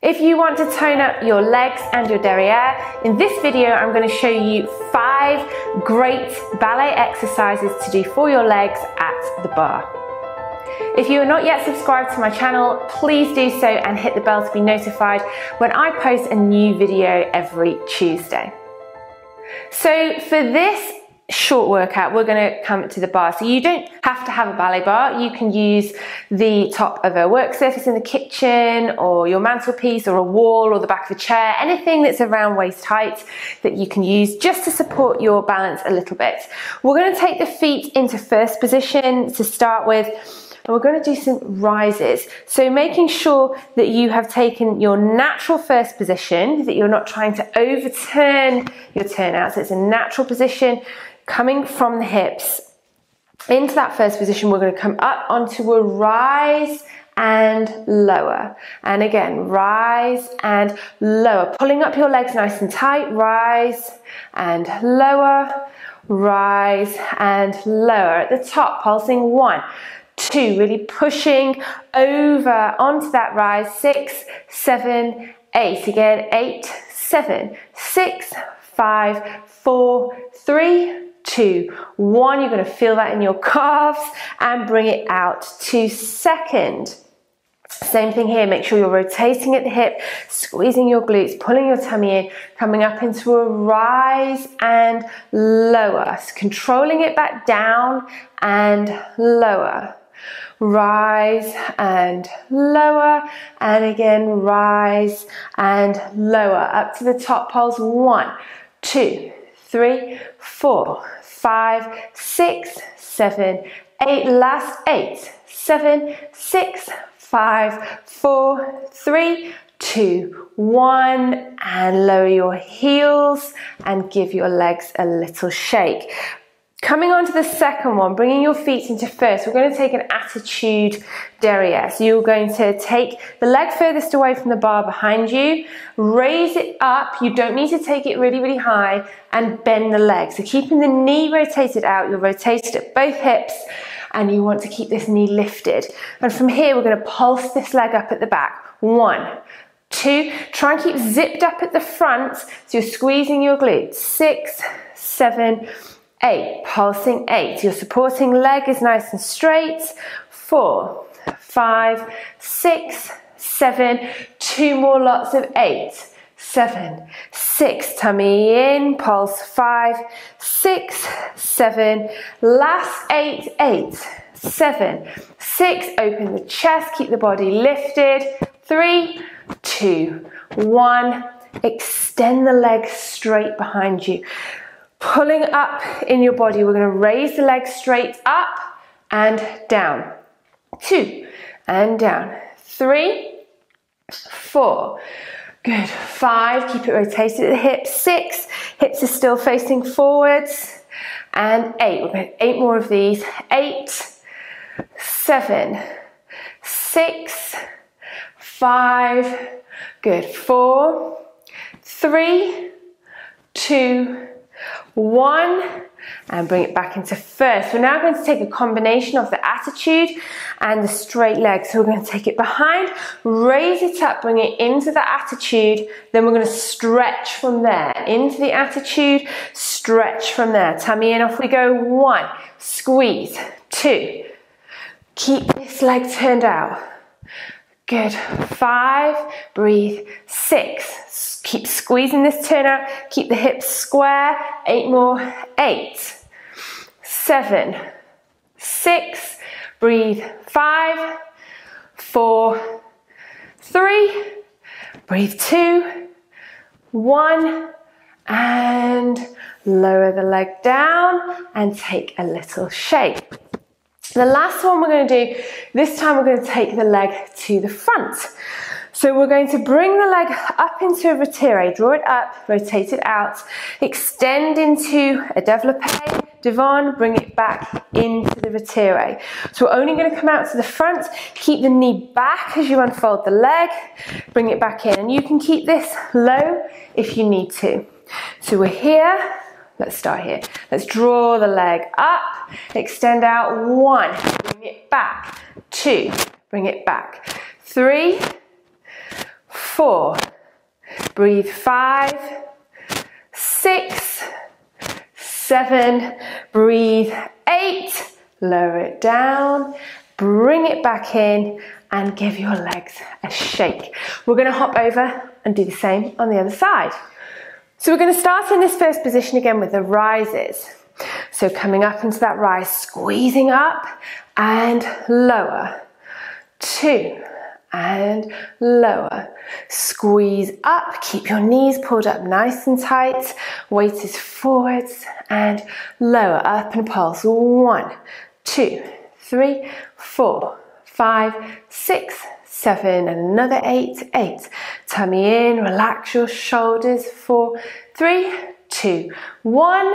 If you want to tone up your legs and your derriere, in this video I'm going to show you five great ballet exercises to do for your legs at the barre. If you are not yet subscribed to my channel, please do so and hit the bell to be notified when I post a new video every Tuesday. So for this short workout, we're going to come to the barre. So you don't have to have a ballet barre. You can use the top of a work surface in the kitchen or your mantelpiece or a wall or the back of a chair, anything that's around waist height that you can use just to support your balance a little bit. We're going to take the feet into first position to start with and we're going to do some rises. So making sure that you have taken your natural first position, that you're not trying to overturn your turnout. So it's a natural position coming from the hips. Into that first position, we're going to come up onto a rise and lower. And again, rise and lower. Pulling up your legs nice and tight, rise and lower, rise and lower. At the top, pulsing one, two, really pushing over onto that rise, six, seven, eight. Again, eight, seven, six, five, four, three, two, one. You're going to feel that in your calves and bring it out to second. Same thing here, make sure you're rotating at the hip, squeezing your glutes, pulling your tummy in, coming up into a rise and lower. Controlling it back down and lower rise and lower, and again, rise and lower. Up to the top poles, one, two, three, four, five, six, seven, eight. Last eight, seven, six, five, four, three, two, one, and lower your heels and give your legs a little shake. Coming on to the second one, bringing your feet into first, we're going to take an attitude derriere. So you're going to take the leg furthest away from the barre behind you, raise it up. You don't need to take it really, really high and bend the leg. So keeping the knee rotated out, you're rotated at both hips and you want to keep this knee lifted. And from here, we're going to pulse this leg up at the back. One, two, try and keep zipped up at the front. So you're squeezing your glutes. Six, seven, eight, pulsing eight. Your supporting leg is nice and straight. Four, five, six, seven, two more lots of eight, seven, six, tummy in, pulse five, six, seven, last eight, eight, seven, six, open the chest, keep the body lifted, three, two, one, extend the legs straight behind you. Pulling up in your body, we're gonna raise the legs straight up and down. Two, and down. Three, four, good. Five, keep it rotated at the hips. Six, hips are still facing forwards. And eight, we're going eight more of these. Eight, seven, six, five, good. Four, three, two, one, and bring it back into first. We're now going to take a combination of the attitude and the straight leg. So we're going to take it behind, raise it up, bring it into the attitude. Then we're going to stretch from there. Into the attitude, stretch from there. Tummy in, off we go. One, squeeze. Two, keep this leg turned out. Good. Five, breathe. Six, keep squeezing this turn out. Keep the hips square. Eight more. Eight, seven, six, breathe. Five, four, three, breathe. Two, one, and lower the leg down and take a little The last one we're going to do, this time we're going to take the leg to the front. So we're going to bring the leg up into a retiré, draw it up, rotate it out, extend into a développé, devant, bring it back into the retiré. So we're only going to come out to the front, keep the knee back as you unfold the leg, bring it back in. And you can keep this low if you need to. So we're here, Let's start here. Let's draw the leg up, extend out, one, bring it back, two, bring it back, three, four. Breathe five, six, seven. Breathe eight. Lower it down. Bring it back in and give your legs a shake. We're going to hop over and do the same on the other side. So we're going to start in this first position again with the rises. So coming up into that rise, squeezing up and lower. Two and lower. Squeeze up, keep your knees pulled up nice and tight. Weight is forwards and lower, up and pulse. One, two, three, four, five, six, seven, and another eight, eight. Tummy in, relax your shoulders. Four, three, two, one,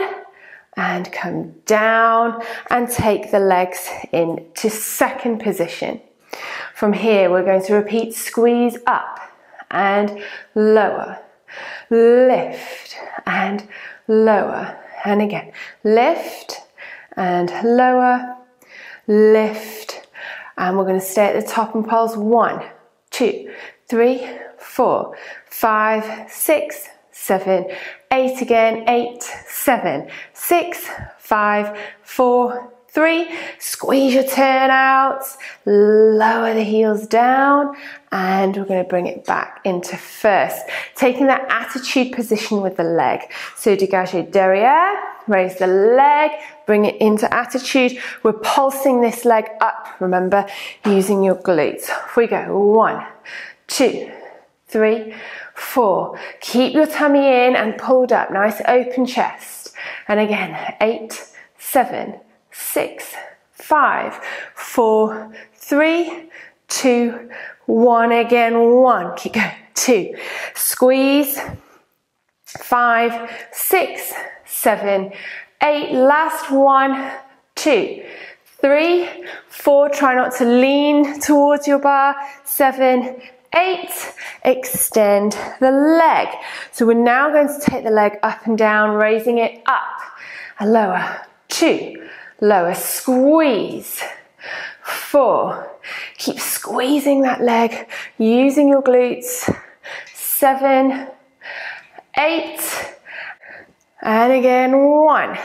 and come down and take the legs into second position. From here, we're going to repeat squeeze up and lower, lift and lower, and again, lift and lower, lift, and we're going to stay at the top and pulse one, two, three, four, five, six, seven, eight again, eight, seven, six, five, four, three. Squeeze your turnouts, lower the heels down, and we're going to bring it back into first. Taking that attitude position with the leg. So dégagé derrière, raise the leg, bring it into attitude. We're pulsing this leg up, remember, using your glutes. We go one, two, three, four. Keep your tummy in and pulled up, nice open chest. And again, eight, seven, six, five, four, three, two, one. Again, one. Keep going. Two. Squeeze. Five, six, seven, eight. Last one, two, three, four. Try not to lean towards your barre. Seven, eight. Extend the leg. So we're now going to take the leg up and down, raising it up and lower. Two, lower, squeeze. Four, keep squeezing that leg, using your glutes. Seven, eight, and again, one,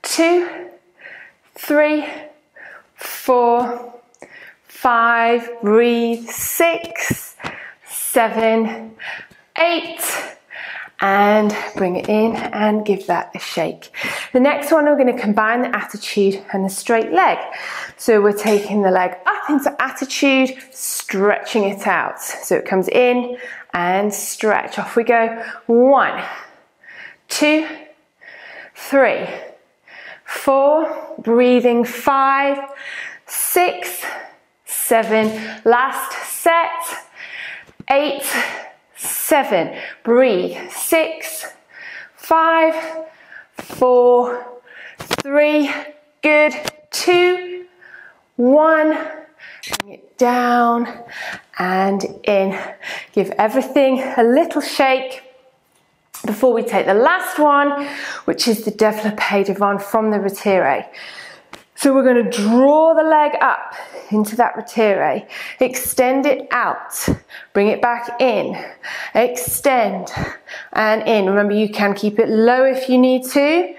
two, three, four, five, breathe, six, seven, eight, and bring it in and give that a shake. The next one, we're gonna combine the attitude and the straight leg. So we're taking the leg up into attitude, stretching it out. So it comes in and stretch. Off we go. One, two, three, four, breathing. Five, six, seven, last set, eight, seven, breathe, six, five, four, three, good, two, one, bring it down and in. Give everything a little shake before we take the last one, which is the développé devant from the retiré. So we're going to draw the leg up into that retiré, extend it out, bring it back in, extend and in. Remember you can keep it low if you need to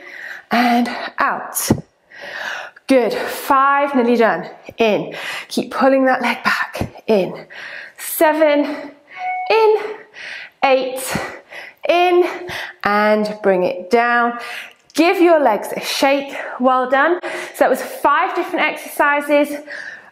and out. Good, five, nearly done. In, keep pulling that leg back, in. Seven, in, eight, in, and bring it down. Give your legs a shake. Well done. So that was five different exercises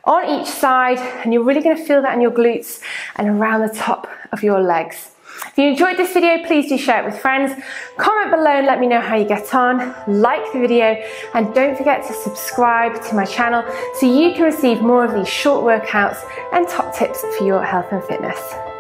on each side, and you're really going to feel that in your glutes and around the top of your legs. If you enjoyed this video, please do share it with friends. Comment below and let me know how you get on. Like the video and don't forget to subscribe to my channel so you can receive more of these short workouts and top tips for your health and fitness.